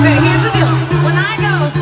Okay, here's the deal. When I go,